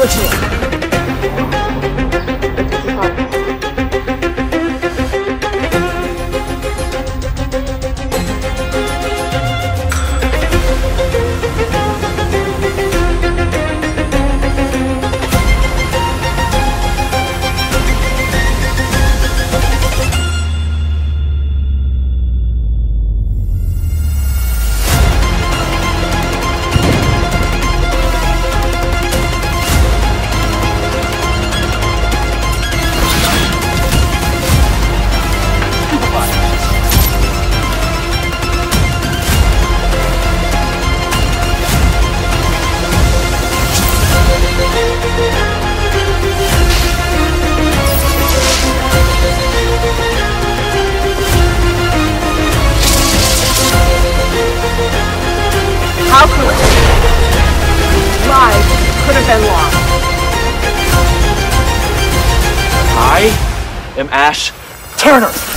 客气 I am Ash Turner.